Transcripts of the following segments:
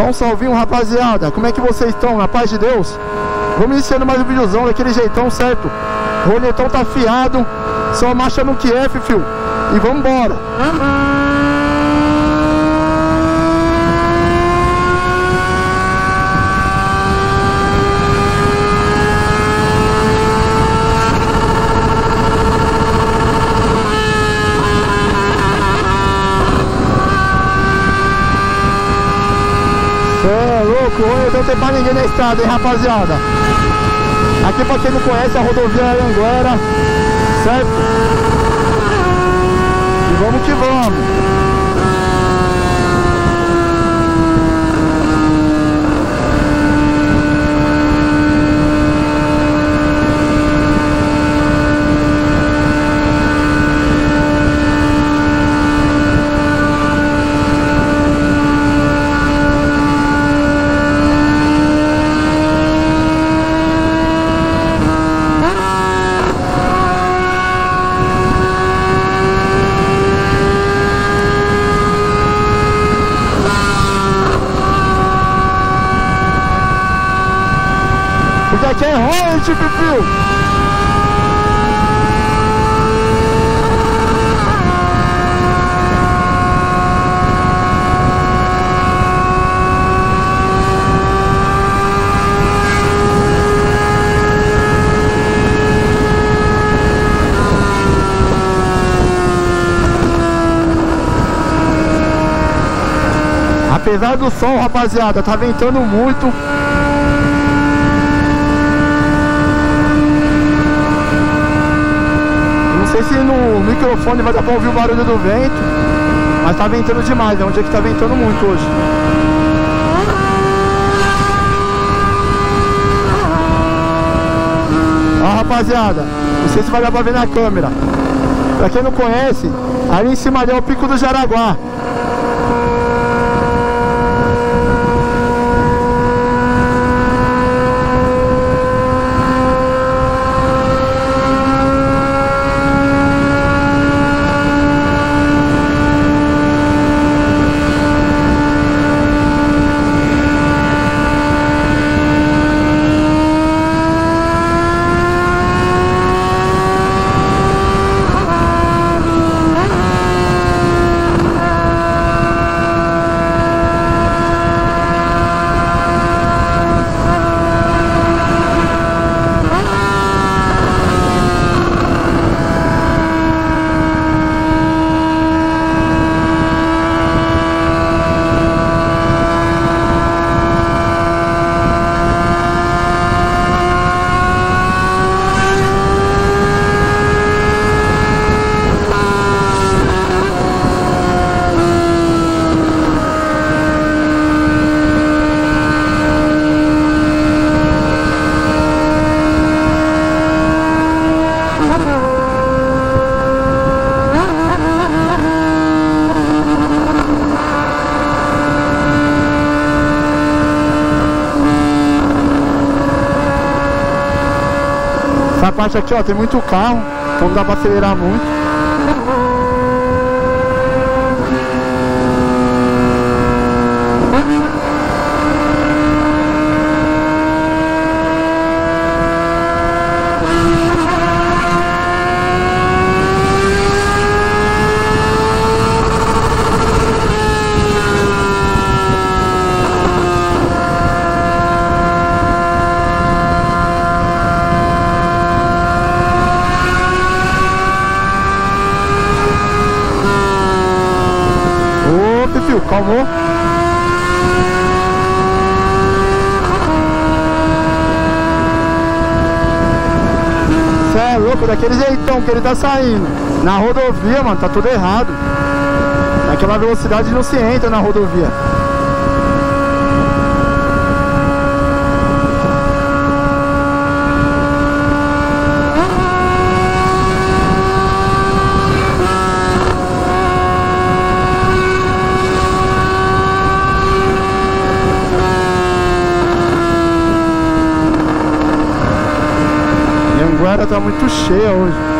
Só um salvinho, rapaziada. Como é que vocês estão? Na paz de Deus? Vamos iniciando mais um videozão daquele jeitão, certo? O Ronetão tá afiado. Só marcha no QF, fio. E vambora. Cê não tem pra ninguém na estrada, hein, rapaziada? Aqui pra quem não conhece, a rodovia é Anguera, certo? E vamos que vamos. Apesar do som, rapaziada, tá ventando muito. Não sei se no microfone vai dar pra ouvir o barulho do vento, mas tá ventando demais, é um dia que tá ventando muito hoje. Ó rapaziada, não sei se vai dar pra ver na câmera. Pra quem não conhece, ali em cima ali é o Pico do Jaraguá. Parte aqui, ó, tem muito carro, então não dá pra acelerar muito. Pipiu, calmou. Cê é louco, daquele jeitão que ele tá saindo. Na rodovia, mano, tá tudo errado. Naquela velocidade não se entra na rodovia. Anguera tá muito cheia hoje.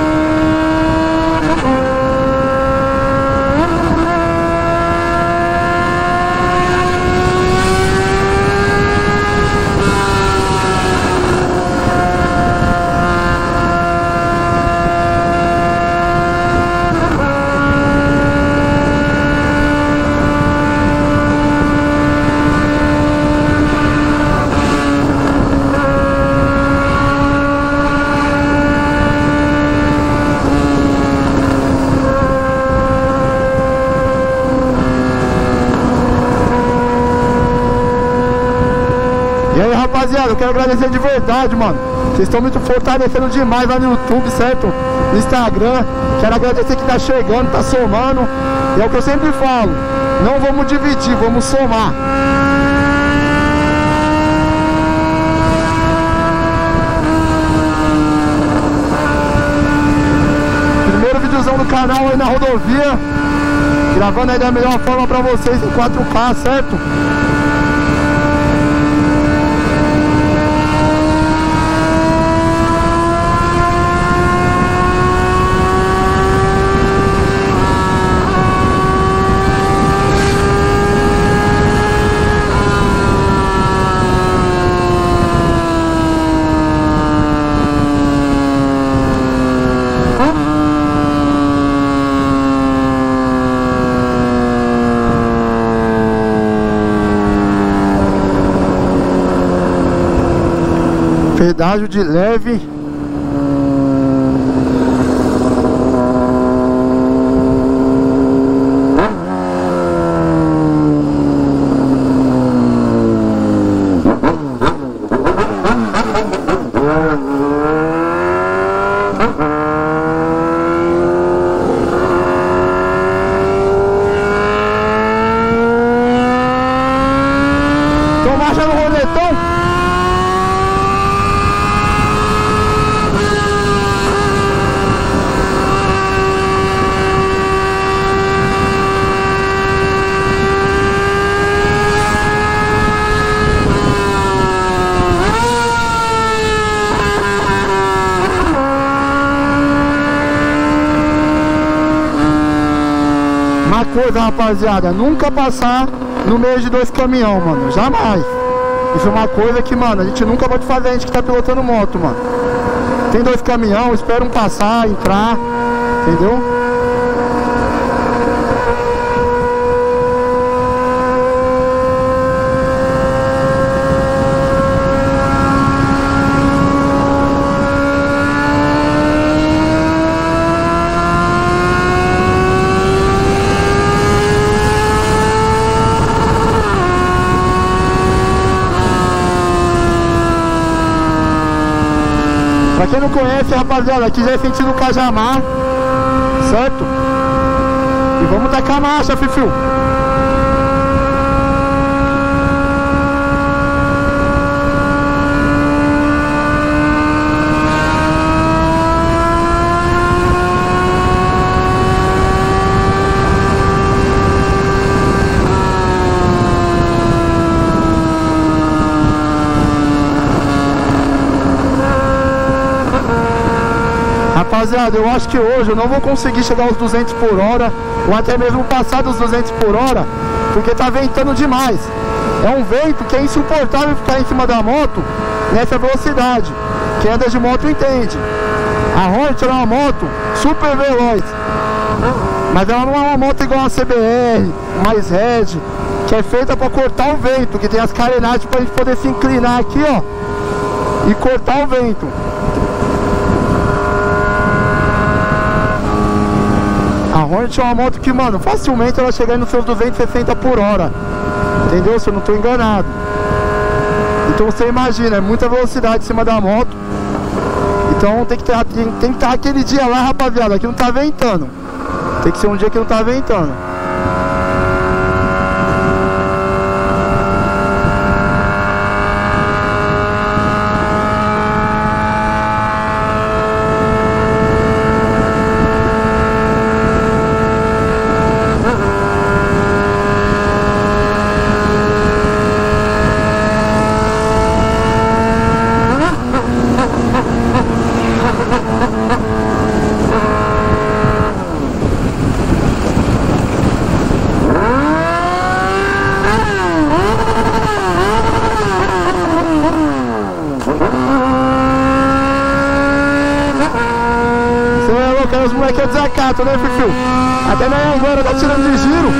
E aí, rapaziada, eu quero agradecer de verdade, mano. Vocês estão muito fortalecendo demais lá no YouTube, certo? No Instagram. Quero agradecer que tá chegando, tá somando. E é o que eu sempre falo. Não vamos dividir, vamos somar. Primeiro videozão do canal aí na rodovia. Gravando aí da melhor forma pra vocês em 4K, certo? Pedágio de leve Então marcha no roletão Uma coisa, rapaziada, nunca passar no meio de dois caminhão, mano. Jamais. Isso é uma coisa que, mano, a gente nunca pode fazer, a gente que tá pilotando moto, mano. Tem dois caminhão, espera um passar, entrar, entendeu? Pra quem não conhece, rapaziada, aqui já é sentido Cajamar, certo? E vamos tacar a marcha, Fifiu. Rapaziada, eu acho que hoje eu não vou conseguir chegar aos 200 por hora ou até mesmo passar dos 200 por hora, porque tá ventando demais. É um vento que é insuportável ficar em cima da moto nessa velocidade. Quem anda de moto entende. A Hornet é uma moto super veloz, mas ela não é uma moto igual a CBR, mais Red, que é feita para cortar o vento, que tem as carenagens para a gente poder se inclinar aqui, ó, e cortar o vento. Hornet é uma moto que, mano, facilmente ela chega nos seus 260 por hora. Entendeu? Se eu não tô enganado. Então você imagina, é muita velocidade em cima da moto. Então tem que ter, tem, tem estar aquele dia lá, rapaziada, que não tá ventando. Tem que ser um dia que não tá ventando. Você é louco, aí os moleques é desacato, né, Fifiu? Até na agora tá tirando de giro.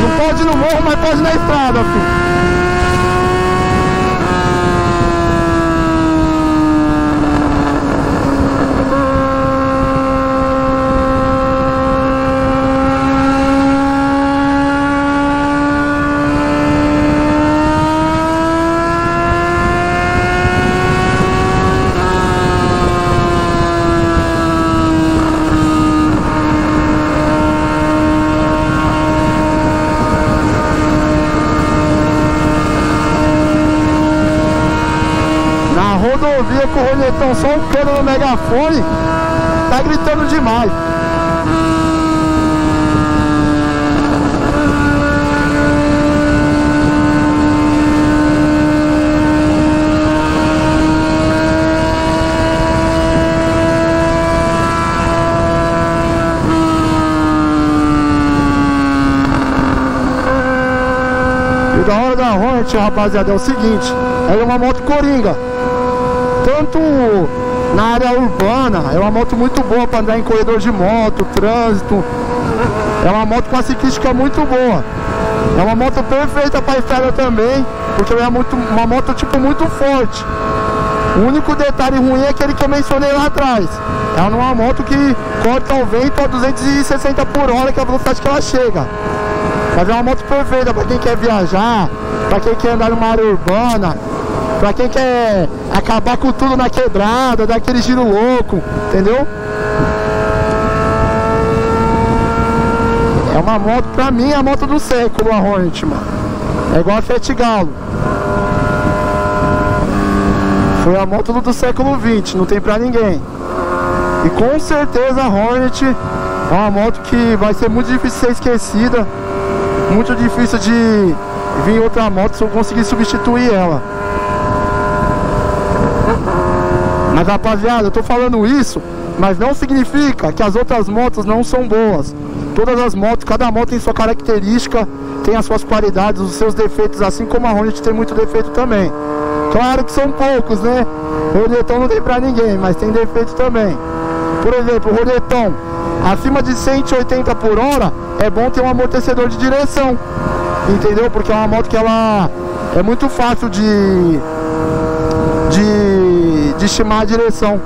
Não pode ir ir na estrada, filho. vê com o Ronetão só um no megafone, tá gritando demais. E da hora da Hornet, rapaziada, é o seguinte, é uma moto coringa. Tanto na área urbana, é uma moto muito boa para andar em corredor de moto, trânsito. É uma moto com a ciclística muito boa. É uma moto perfeita para estrada também, porque é muito, uma moto tipo muito forte. O único detalhe ruim é aquele que eu mencionei lá atrás. Ela não é uma moto que corta o vento a 260 por hora, que é a velocidade que ela chega. Mas é uma moto perfeita para quem quer viajar, para quem quer andar numa área urbana, para quem quer acabar com tudo na quebrada, dar aquele giro louco, entendeu? É uma moto, pra mim, é a moto do século, a Hornet, mano. É igual a Fiat Galo. Foi a moto do século 20, não tem pra ninguém. E com certeza a Hornet é uma moto que vai ser muito difícil de ser esquecida. Muito difícil de vir outra moto se eu conseguir substituir ela. Mas rapaziada, eu tô falando isso, mas não significa que as outras motos não são boas. Todas as motos, cada moto tem sua característica, tem as suas qualidades, os seus defeitos, assim como a Hornet tem muito defeito também. Claro que são poucos, né? O roletão não tem pra ninguém, mas tem defeito também. Por exemplo, o roletão acima de 180 por hora é bom ter um amortecedor de direção. Entendeu? Porque é uma moto que ela é muito fácil de de, estimar a direção.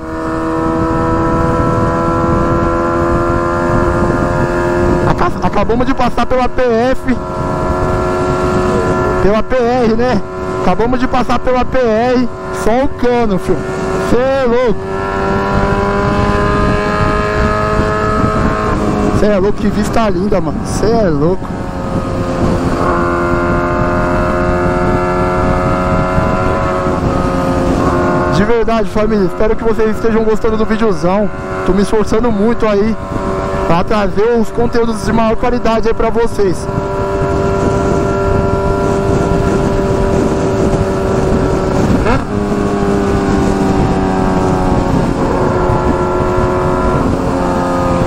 Acabamos de passar pela PF, pela PR, né? Acabamos de passar pela PR, só o cano, filho. Cê é louco. Cê é louco, que vista linda, mano. Cê é louco. De verdade, família, espero que vocês estejam gostando do videozão. Tô me esforçando muito aí para trazer os conteúdos de maior qualidade aí para vocês.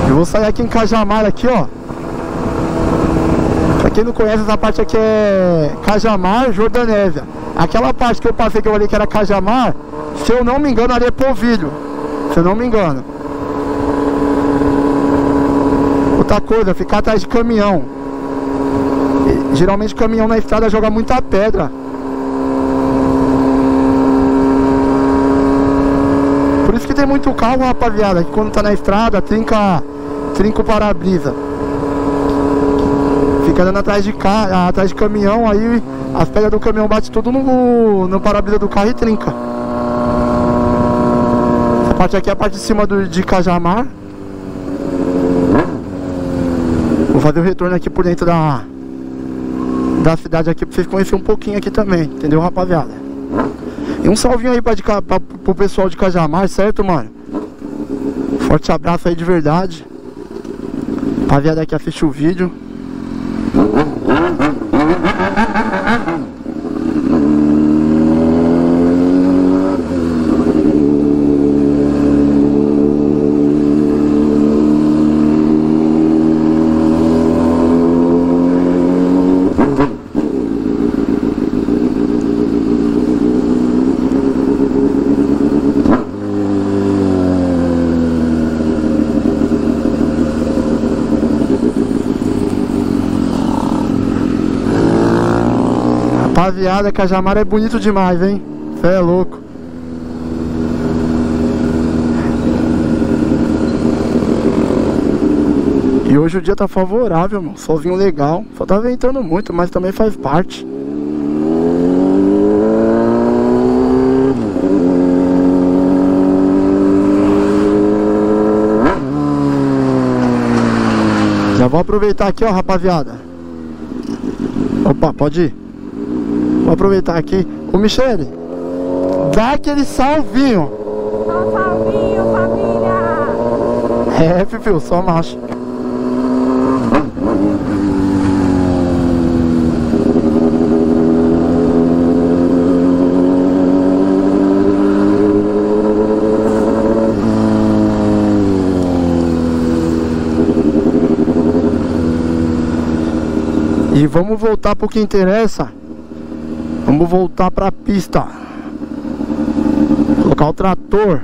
Eu vou sair aqui em Cajamar aqui, ó. Pra quem não conhece, essa parte aqui é Cajamar, Jordanésia. Aquela parte que eu passei que eu falei que era Cajamar, se eu não me engano, ali é Polvilho. Se eu não me engano. Outra coisa, ficar atrás de caminhão. E, geralmente caminhão na estrada joga muita pedra. Por isso que tem muito carro, rapaziada, que quando tá na estrada, trinca, trinca o para-brisa. Fica andando atrás de, ca... atrás de caminhão, aí as pedras do caminhão bate tudo no, no para-brisa do carro e trinca. Essa parte aqui é a parte de cima do, de Cajamar. Vou fazer o retorno aqui por dentro da da cidade aqui pra vocês conhecerem um pouquinho aqui também, entendeu, rapaziada? E um salvinho aí pra, de, pra, pro pessoal de Cajamar, certo, mano? Forte abraço aí de verdade. Rapaziada que assiste o vídeo. Rapaziada, Cajamar é bonito demais, hein? Cê é louco. E hoje o dia tá favorável, mano. Solzinho legal. Só tá ventando muito, mas também faz parte. Já vou aproveitar aqui, ó, rapaziada. Opa, pode ir. Vou aproveitar aqui. Ô Michele, dá aquele salvinho. Só salvinho, família! É, Pipiu, só macho. E vamos voltar pro que interessa. Vamos voltar pra pista. Colocar o trator.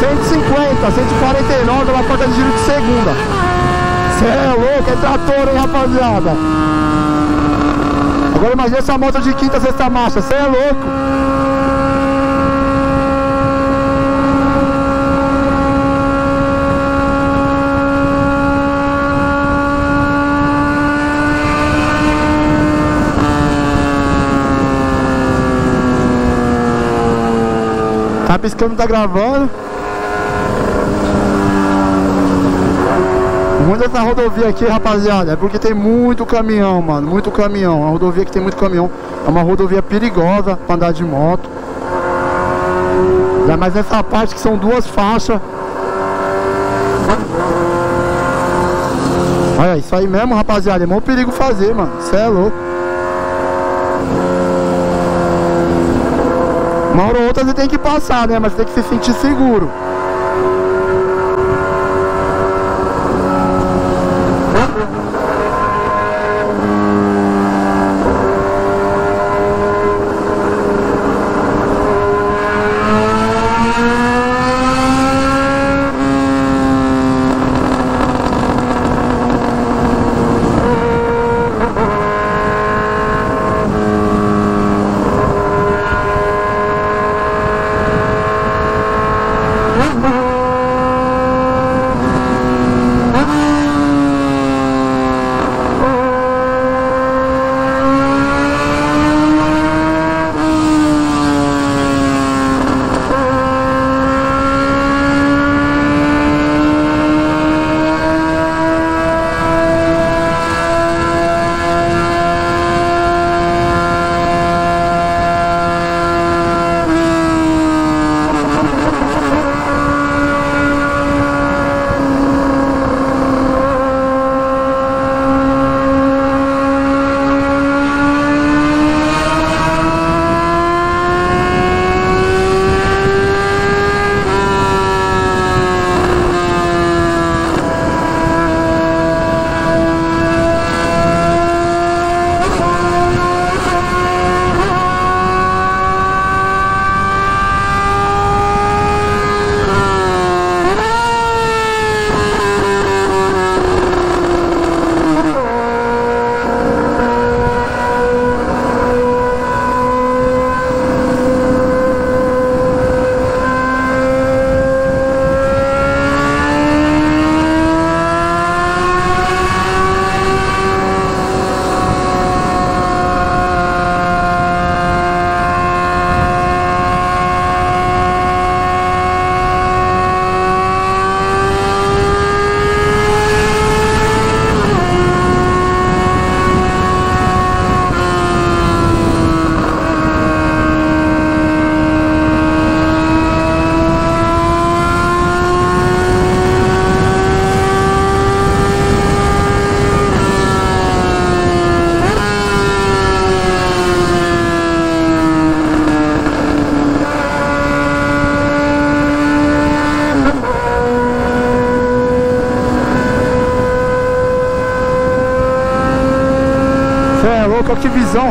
Cento e cinquenta, cento e quarenta e nove, ela porta de giro de segunda. Cê é louco, é trator, hein, rapaziada. Essa moto de quinta, sexta marcha, cê é louco. Tá piscando, tá gravando. Muito dessa rodovia aqui, rapaziada, é porque tem muito caminhão, mano, muito caminhão. A rodovia que tem muito caminhão é uma rodovia perigosa pra andar de moto. Ainda mais nessa parte que são duas faixas. Olha, isso aí mesmo, rapaziada, é mó perigo fazer, mano. Cê é louco. Uma hora ou outra você tem que passar, né? Mas tem que se sentir seguro.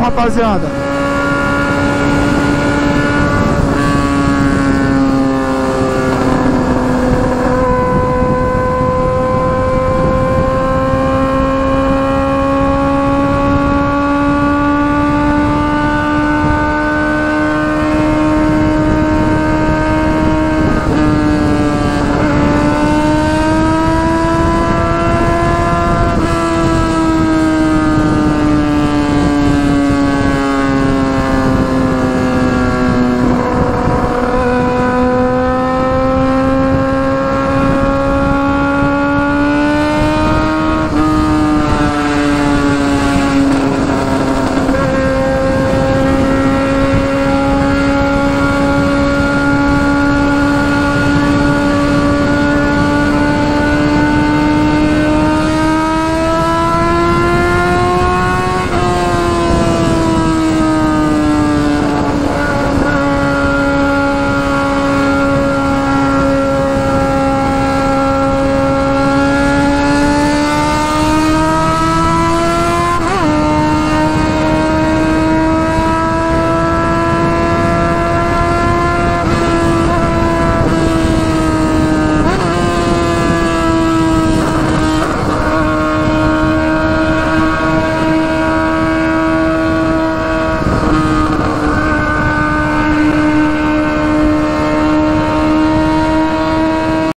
Rapaziada.